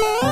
Bye.